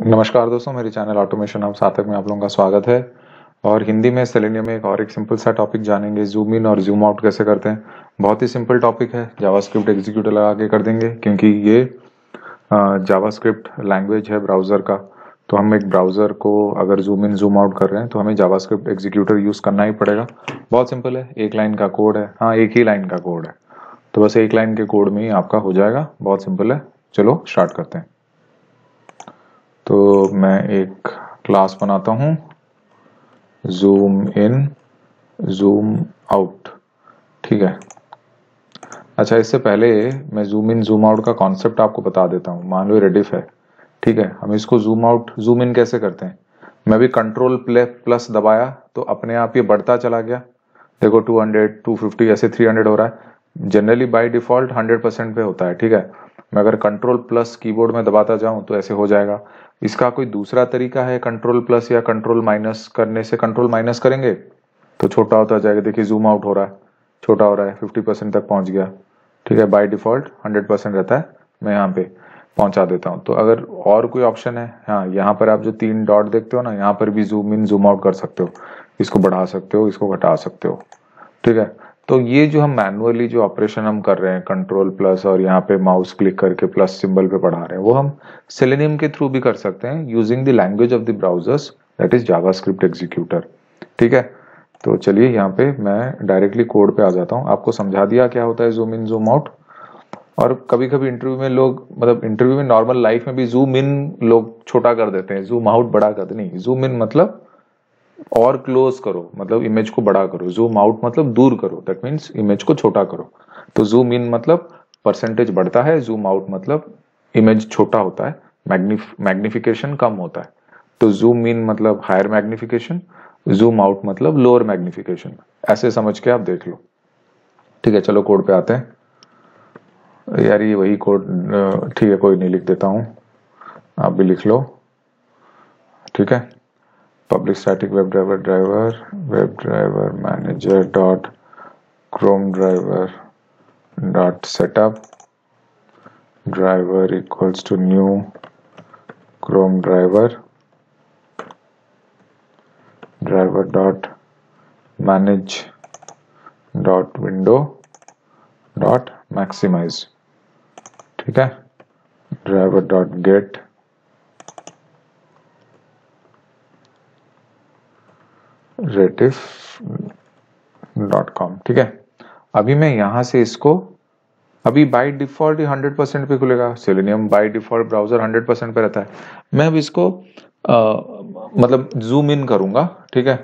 नमस्कार दोस्तों, मेरे चैनल ऑटोमेशन हम सार्थक में आप लोगों का स्वागत है। और हिंदी में सेलेनियम में एक और एक सिंपल सा टॉपिक जानेंगे जूम इन और जूम आउट कैसे करते हैं। बहुत ही सिंपल टॉपिक है जावास्क्रिप्ट एग्जीक्यूटर लगा के कर देंगे, क्योंकि ये जावास्क्रिप्ट लैंग्वेज है ब्राउज़र का। तो हम एक ब्राउज़र को अगर जूम इन जूम आउट कर रहे हैं तो हमें जावास्क्रिप्ट एग्जीक्यूटर यूज़ करना ही पड़ेगा। बहुत सिंपल है, एक लाइन का कोड है। हाँ एक ही लाइन का कोड है। तो बस एक लाइन के कोड में ही आपका हो जाएगा। बहुत सिंपल है। चलो स्टार्ट करते हैं। तो मैं एक क्लास बनाता हूँ। जूम इन जूम आउट ठीक है? अच्छा इससे पहले मैं जूम इन जूम आउट का कॉन्सेप्ट आपको बता देता हूँ। मान लो रेडिफ है, ठीक है? हम इसको जूम आउट जूम इन कैसे करते हैं? मैं भी कंट्रोल प्ले प्लस दबाया तो अपने आप ये बढ़ता चला गया। देखो 200 250 ऐसे 300 हो रहा है। जनरली बाय डिफ़ॉल्ट 100 परसेंट पे होता है, ठीक है? मैं अगर कंट्रोल प्लस कीबोर्ड में दबाता जाऊँ तो ऐसे हो जाएगा। इसका कोई दूसरा तरीका है कंट्रोल प्लस या कंट्रोल माइनस करने से कंट्रोल माइनस करेंगे? तो छोटा होता जाएगा। देखिए जूम आउट हो रहा है। छोटा हो रहा है। फिफ्टी परसेंट तक पहुँच गया। ठीक है बाय डिफ़ॉल्ट हंड्रेड परसेंट रहता है। मैं यहाँ पे पहुँचा देता हूँ। तो अगर और कोई ऑप्शन है हाँ यहाँ पर आप जो तीन डॉट देखते हो ना, यहाँ पर भी जूम इन जूम आउट कर सकते हो। इसको बढ़ा सकते हो, इसको घटा सकते हो। ठीक है? तो ये जो हम मैनुअली जो ऑपरेशन हम कर रहे हैं कंट्रोल प्लस और यहाँ पे माउस क्लिक करके प्लस सिंबल पे पढ़ा रहे हैं, वो हम सेलेनियम के थ्रू भी कर सकते हैं using the language of the browsers that is JavaScript executor ठीक है? तो चलिए यहाँ पे मैं डायरेक्टली कोड पे आ जाता हूँ। आपको समझा दिया क्या होता है जूम इन जूम आउट और कभी कभी इंटरव्यू में लोग मतलब इंटरव्यू में नॉर्मल लाइफ में भी जूम इन लोग छोटा कर देते हैं जूम आउट बड़ा कर, नहीं जूम इन मतलब और क्लोज करो मतलब इमेज को बड़ा करो जूम आउट मतलब दूर करो दैट मीन्स इमेज को छोटा करो। तो जूम इन मतलब परसेंटेज बढ़ता है जूम आउट मतलब इमेज छोटा होता है मैग्निफिकेशन कम होता है। तो जूम इन मतलब हायर मैग्निफिकेशन जूम आउट मतलब लोअर मैग्निफिकेशन ऐसे समझ के आप देख लो। ठीक है, चलो कोड पे आते हैं। यार, ये वही कोड ठीक है, कोई नहीं, लिख देता हूँ। आप भी लिख लो। ठीक है? public static WebDriver driver WebDriver manager dot Chrome driver dot setup driver equals to new Chrome driver driver dot manage dot window dot maximize ठीक है driver dot get रेटिफ डॉट कॉम ठीक है? अभी मैं यहाँ से इसको अभी बाई डिफ़ॉल्ट हंड्रेड परसेंट पे खुलेगा। Selenium by default browser hundred percent पे रहता है। मैं अब इसको आ, मतलब जूम इन करूँगा ठीक है?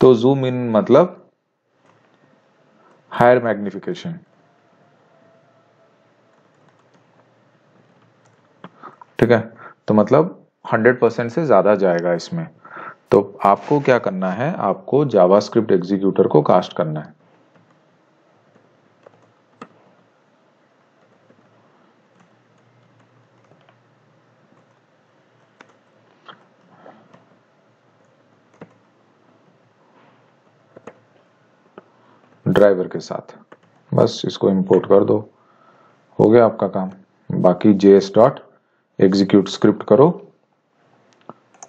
तो जूम इन मतलब हायर मैग्निफिकेशन ठीक है? तो मतलब हंड्रेड परसेंट से ज़्यादा जाएगा इसमें। तो आपको क्या करना है? आपको जावास्क्रिप्ट एग्जीक्यूटर को कास्ट करना है। ड्राइवर के साथ। बस इसको इंपोर्ट कर दो। हो गया आपका काम। बाकी जेएस डॉट एग्जीक्यूट स्क्रिप्ट करो।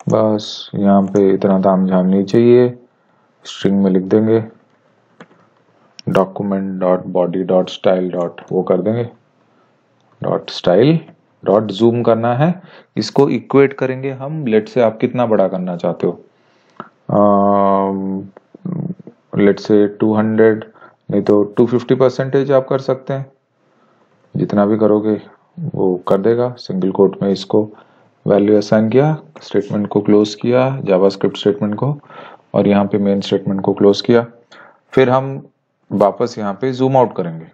बस यहाँ पे इतना ताम झाम नहीं चाहिए स्ट्रिंग में लिख देंगे। Document dot body dot style dot वो कर देंगे। डॉट स्टाइल डॉट जूम करना है। इसको इक्वेट करेंगे हम। लेट से आप कितना बड़ा करना चाहते हो। लेट से 200 नहीं तो 250 परसेंटेज आप कर सकते हैं। जितना भी करोगे वो कर देगा। सिंगल कोट में इसको वैल्यू असाइन किया स्टेटमेंट को क्लोज किया जावास्क्रिप्ट स्टेटमेंट को, और यहाँ पे मेन स्टेटमेंट को क्लोज किया। फिर हम वापस यहाँ पे जूम आउट करेंगे।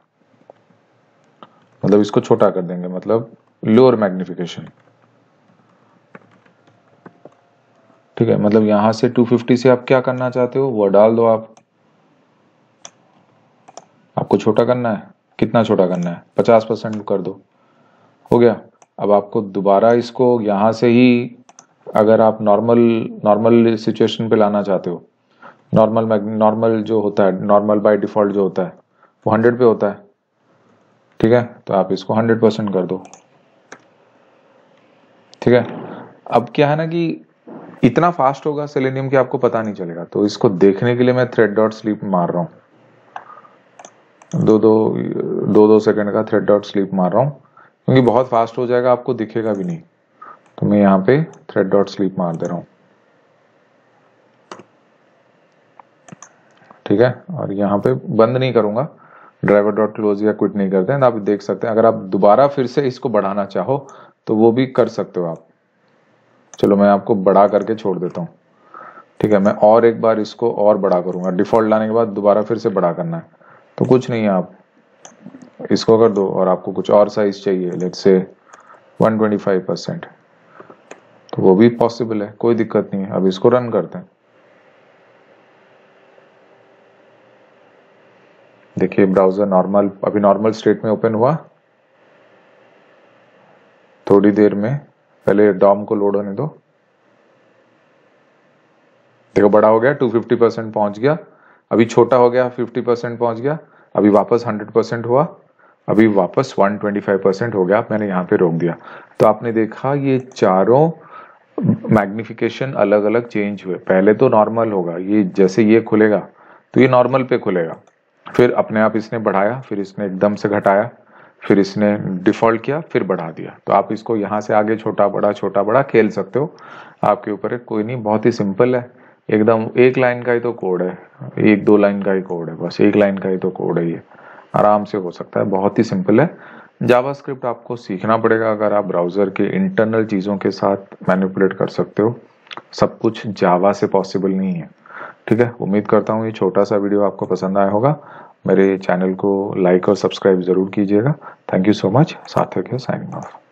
मतलब इसको छोटा कर देंगे मतलब लोअर मैग्निफिकेशन ठीक है मतलब यहाँ से 250 से आप क्या करना चाहते हो, वो डाल दो आप। आपको छोटा करना है? कितना छोटा करना है? 50 परसेंट कर दो। हो गया? अब आपको दोबारा इसको यहाँ से ही अगर आप नॉर्मल नॉर्मल सिचुएशन पे लाना चाहते हो नॉर्मल नॉर्मल जो होता है नॉर्मल बाय डिफ़ॉल्ट जो होता है, वो हंड्रेड पे होता है, ठीक है? तो आप इसको हंड्रेड परसेंट कर दो। ठीक है? अब क्या है ना कि इतना फास्ट होगा सेलेनियम कि आपको पता नहीं चलेगा। तो इसको देखने के लिए मैं थ्रेड डॉट स्लीप मार रहा हूँ। दो दो दो दो सेकंड का थ्रेड डॉट स्लीप मार रहा हूँ। क्योंकि बहुत फास्ट हो जाएगा, आपको दिखेगा भी नहीं। तो मैं यहाँ पे थ्रेड डॉट स्लीप मार दे रहा हूँ। ठीक है? और यहाँ पे बंद नहीं करूँगा। ड्राइवर डॉट क्लोज या क्विट नहीं करते हैं। आप देख सकते हैं, अगर आप दोबारा फिर से इसको बढ़ाना चाहो तो वो भी कर सकते हो आप। चलो, मैं आपको बड़ा करके छोड़ देता हूँ। ठीक है, मैं और एक बार इसको और बड़ा करूँगा। डिफ़ॉल्ट लाने के बाद दोबारा फिर से बड़ा करना है। तो कुछ नहीं है आप। इसको कर दो और आपको कुछ और साइज़ चाहिए लेट से 125 परसेंट तो वो भी पॉसिबल है, कोई दिक्कत नहीं है, अब इसको रन करते हैं। देखिए ब्राउज़र नॉर्मल अभी नॉर्मल स्टेट में ओपन हुआ। थोड़ी देर में, पहले डॉम को लोड होने दो। देखो, बड़ा हो गया 250 परसेंट पहुँच गया। अभी छोटा हो गया 50 परसेंट पहुँच गया। अभी वापस 100 परसेंट हुआ। अभी वापस 125 परसेंट हो गया मैंने यहाँ पे रोक दिया। तो आपने देखा ये चारों मैग्निफिकेशन अलग अलग चेंज हुए। पहले तो नॉर्मल होगा, ये जैसे ये खुलेगा तो ये नॉर्मल पे खुलेगा। फिर अपने आप इसने बढ़ाया, फिर इसने एकदम से घटाया, फिर इसने डिफ़ॉल्ट किया, फिर बढ़ा दिया। तो आप इसको यहाँ से आगे छोटा बड़ा छोटा बड़ा खेल सकते हो। आपके ऊपर कोई नहीं, बहुत ही सिंपल है। एकदम एक लाइन का ही तो कोड है, एक दो लाइन का ही कोड है, बस एक लाइन का ही तो कोड है ये। आराम से हो सकता है। बहुत ही सिंपल है। जावास्क्रिप्ट आपको सीखना पड़ेगा अगर आप ब्राउज़र के इंटरनल चीज़ों के साथ मैनिपुलेट कर सकते हो। सब कुछ जावा से पॉसिबल नहीं है। ठीक है? उम्मीद करता हूँ ये छोटा सा वीडियो आपको पसंद आया होगा। मेरे चैनल को लाइक और सब्सक्राइब ज़रूर कीजिएगा। थैंक यू सो मच साथ साइनिंग ऑफ़